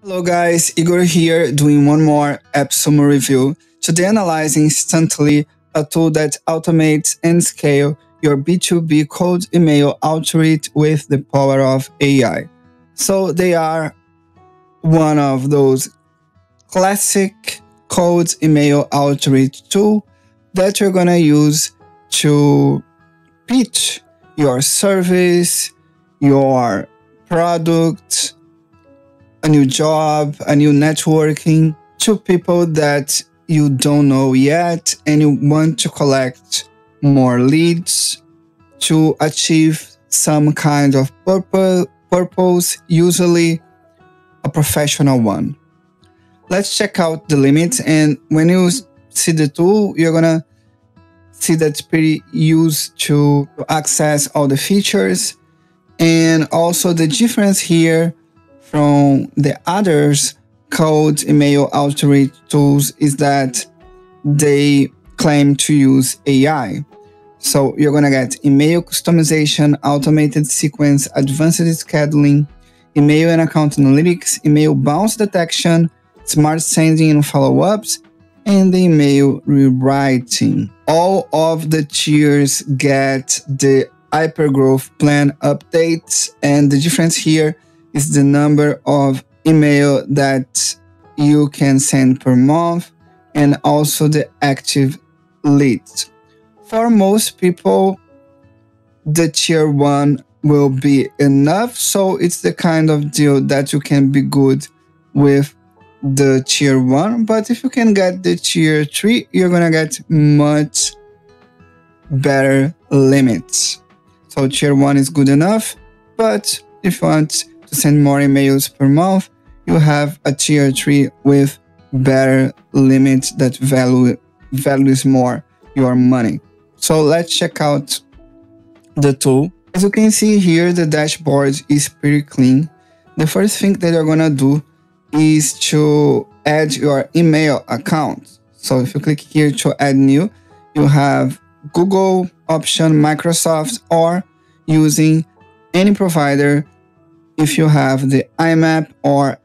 Hello guys, Igor here doing one more app AppSumo review. Today analyzing instantly a tool that automates and scale your B2B cold email outreach with the power of AI. So they are one of those classic cold email outreach tool that you're gonna use to pitch your service, your product, a new job, a new networking to people that you don't know yet and you want to collect more leads to achieve some kind of purpose, purpose usually a professional one. Let's check out the limits and when you see the tool, you're gonna see that it's pretty used to access all the features and also the difference here from the others cold email outreach tools is that they claim to use AI. So you're gonna get email customization, automated sequence, advanced scheduling, email and account analytics, email bounce detection, smart sending and follow-ups, and the email rewriting. All of the tiers get the hypergrowth plan updates, and the difference here is the number of email that you can send per month and also the active leads. For most people, the tier one will be enough. So it's the kind of deal that you can be good with the tier one. But if you can get the tier three, you're gonna get much better limits. So tier one is good enough. But if you want to send more emails per month, you have a tier 3 with better limits that value values more your money. So let's check out the tool. As you can see here, the dashboard is pretty clean. The first thing that you're gonna do is to add your email account. So if you click here to add new, you have Google option, Microsoft, or using any provider if you have the IMAP or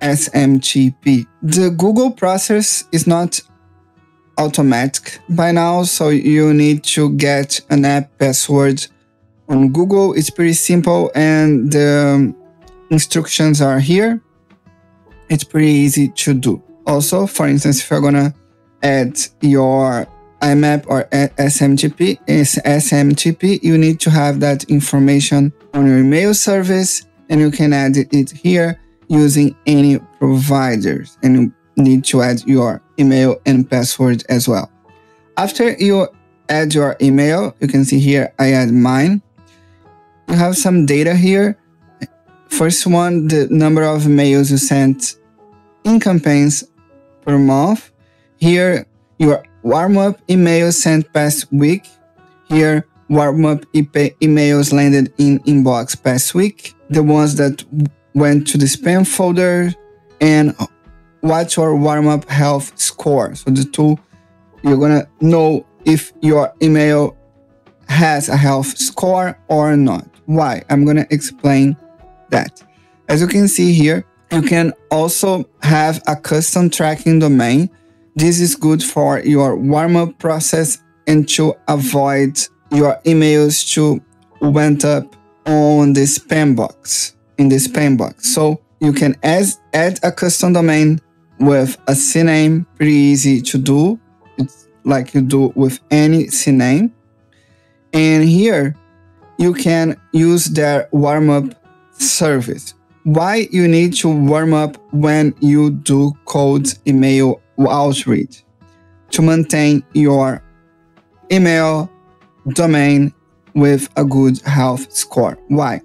SMTP. The Google process is not automatic by now, so you need to get an app password on Google. It's pretty simple and the instructions are here. It's pretty easy to do. Also, for instance, if you're gonna add your IMAP or SMTP, SMTP, you need to have that information on your email service and you can add it here using any providers and you need to add your email and password as well. After you add your email, you can see here I add mine. You have some data here. First one, the number of emails you sent in campaigns per month. Here, your warm-up emails sent past week. Here, warm-up emails landed in inbox past week. The ones that went to the spam folder and what's your warm-up health score. So the two, you're gonna know if your email has a health score or not. Why? I'm gonna explain that. As you can see here you can also have a custom tracking domain. This is good for your warm-up process and to avoid your emails to went up on the spam box, in the spam box. So you can add, add a custom domain with a CNAME, pretty easy to do. It's like you do with any CNAME. And here you can use their warm up service. Why you need to warm up when you do cold email outreach to maintain your email domain with a good health score. Why?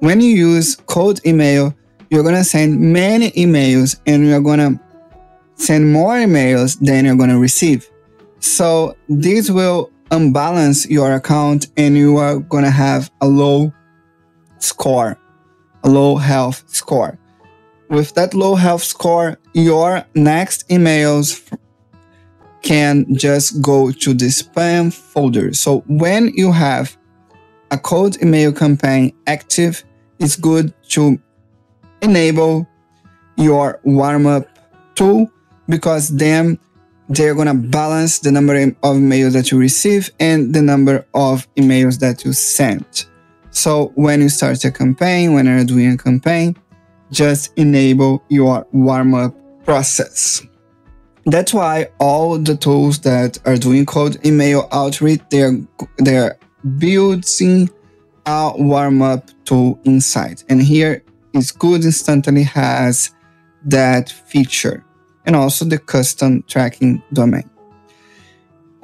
When you use cold email, you're going to send many emails and you're going to send more emails than you're going to receive. So this will unbalance your account and you are going to have a low score, a low health score. With that low health score, your next emails can just go to the spam folder. So when you have a cold email campaign active, it's good to enable your warm up tool because then they're going to balance the number of emails that you receive and the number of emails that you send. So when you start a campaign, when you're doing a campaign, just enable your warm up process. That's why all the tools that are doing cold email outreach, they're, they're building a warm up tool inside. And here is good instantly has that feature and also the custom tracking domain.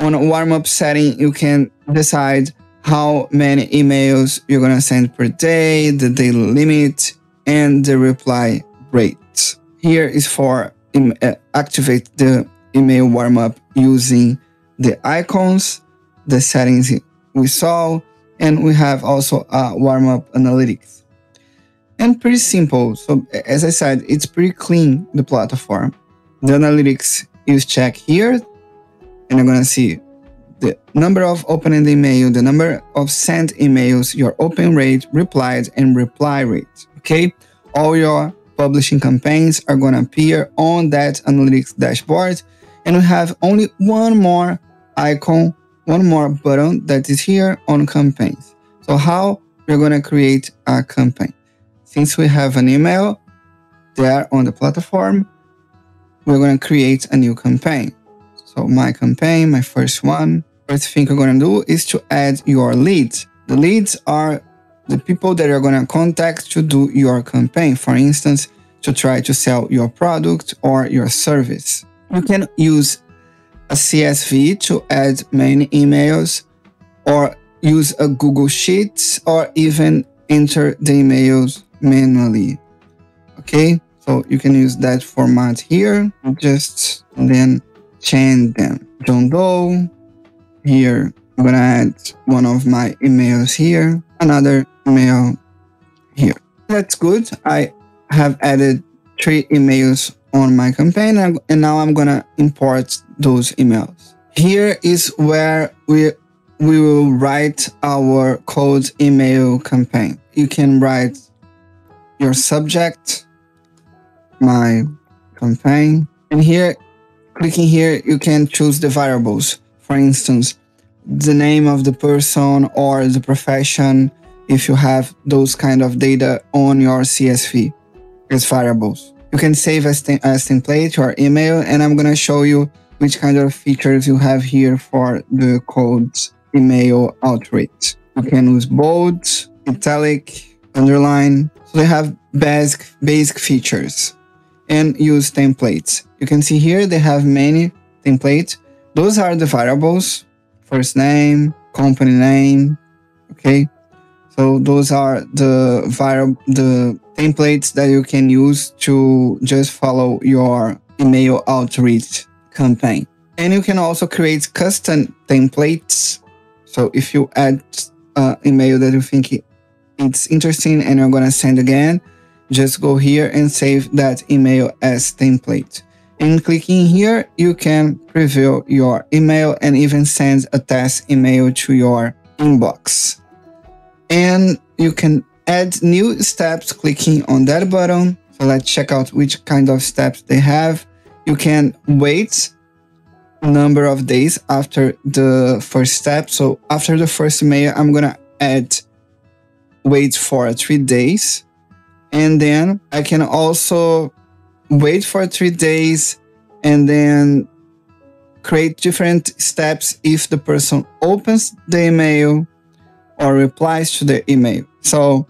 On a warm up setting, you can decide how many emails you're to send per day, the daily limit, and the reply rate. Here is for Eh, activate the email warm up using the icons, the settings we saw, and we have also a warm up analytics. And pretty simple. So as I said, it's pretty clean, the platform. The analytics is check here, and you're gonna see the number of opened email, the number of sent emails, your open rate, replied, and reply rate. Okay, all your publishing campaigns are gonna appear on that analytics dashboard, and we have only one more icon, one more button that is here on campaigns. So how we're gonna create a campaign? Since we have an email there on the platform, we're gonna create a new campaign. So my campaign, my first one, first thing we're gonna do is to add your leads. The leads are the people that you're gonna contact to do your campaign. For instance, to try to sell your product or your service. You can use a CSV to add many emails or use a Google Sheets or even enter the emails manually. Okay, so you can use that format here, just then change them. John Doe, here I'm gonna add one of my emails here, another email here. That's good. I have added three emails on my campaign and, now I'm gonna import those emails. Here is where we we will write our cold email campaign. You can write your subject, my campaign, and here, clicking here, you can choose the variables. For instance, the name of the person or the profession if you have those kind of data on your CSV as variables. You can save as, as template your email and I'm going to show you which kind of features you have here for the codes email outreach. You can use bold, italic, underline. So they have basic, basic features and use templates. You can see here they have many templates. Those are the variables, first name, company name, okay? So those are the variable, the templates that you can use to just follow your email outreach campaign. And you can also create custom templates. So if you add an email that you think it's interesting and you're to send again, just go here and save that email as template. And clicking here, you can preview your email and even send a test email to your inbox and you can add new steps clicking on that button. So let's check out which kind of steps they have. You can wait number of days after the first step. So after the first email, I'm gonna add wait for three days. And then I can also wait for three days and then create different steps if the person opens the email or replies to the email. So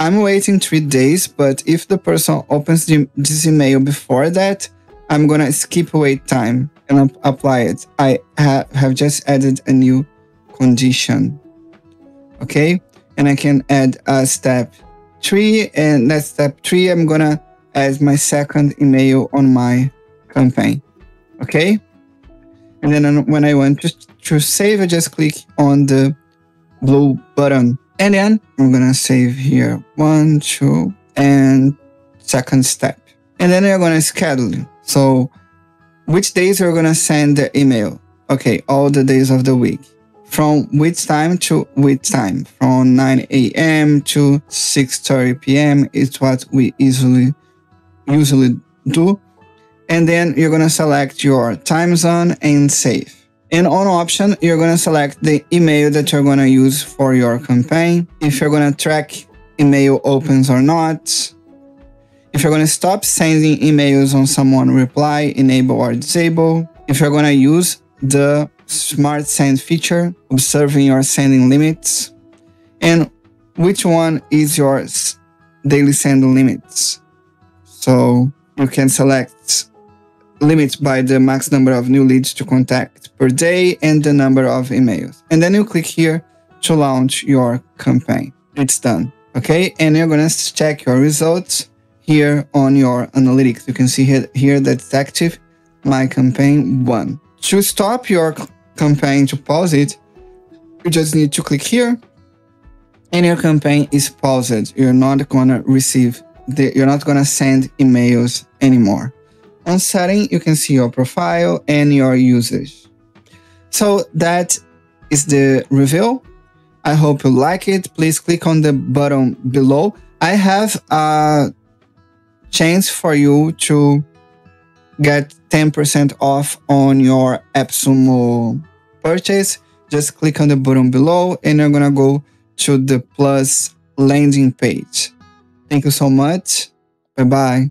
I'm waiting three days, but if the person opens the, this email before that, I'm gonna skip wait time and apply it. I ha have just added a new condition. Okay, and I can add a step three, and that step three, I'm gonna add my second email on my campaign. Okay, and then when I want to, to save, I just click on the blue button. And then I'm gonna save here one, two, and second step. And then you're gonna schedule. So which days you're gonna send the email? Okay, all the days of the week. From which time to which time? From 9 a.m. to 6.30 p.m. is what we usually usually do. And then you're to select your time zone and save. And on option, you're going to select the email that you're going to use for your campaign. If you're going to track email opens or not. If you're going to stop sending emails on someone reply, enable or disable. If you're going to use the smart send feature, observing your sending limits. And which one is your daily send limits. So you can select limits by the max number of new leads to contact per day and the number of emails. And then you click here to launch your campaign. It's done. Okay. And you're going to check your results here on your analytics. You can see here, here that it's active. My campaign one. To stop your campaign to pause it, you just need to click here and your campaign is paused. You're not gonna receive the, you're not gonna send emails anymore. On setting, you can see your profile and your usage. So that is the review. I hope you like it. Please click on the button below. I have a chance for you to get 10% off on your AppSumo purchase. Just click on the button below and you're gonna go to the plus landing page. Thank you so much. Bye bye.